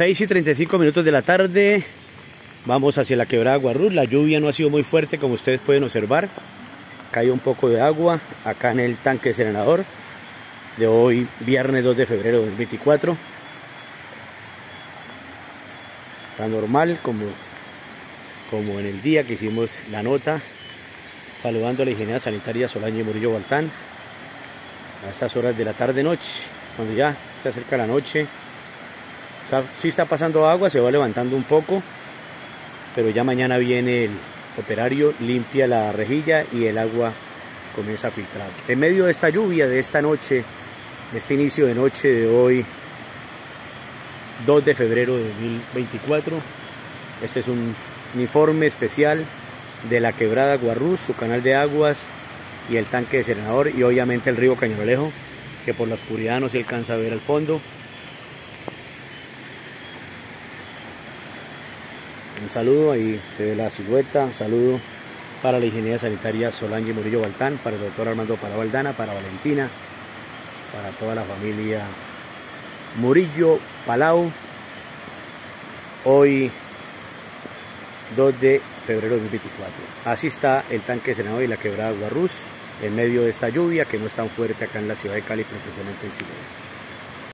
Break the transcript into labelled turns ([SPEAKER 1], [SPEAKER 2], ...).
[SPEAKER 1] 6 y 35 minutos de la tarde vamos hacia la quebrada Guarruz. La lluvia no ha sido muy fuerte como ustedes pueden observar. Cae un poco de agua acá en el tanque serenador de hoy viernes 2 de febrero de 2024. Está normal como, como en el día que hicimos la nota saludando a la ingeniera sanitaria Solange Murillo Baltán a estas horas de la tarde noche cuando ya se acerca la noche si está pasando agua, se va levantando un poco, pero ya mañana viene el operario, limpia la rejilla y el agua comienza a filtrar. En medio de esta lluvia, de esta noche, de este inicio de noche de hoy, 2 de febrero de 2024, este es un informe especial de la quebrada Guarruz, su canal de aguas y el tanque de Serenador y obviamente el río Cañolejo, que por la oscuridad no se alcanza a ver al fondo. Un saludo, ahí se ve la silueta, un saludo para la ingeniera sanitaria Solange Murillo Baltán, para el doctor Armando Paravaldana, para Valentina, para toda la familia Murillo Palau. Hoy 2 de febrero de 2024. Así está el tanque Senado y la quebrada Guarruz en medio de esta lluvia que no es tan fuerte acá en la ciudad de Cali, precisamente en Chile.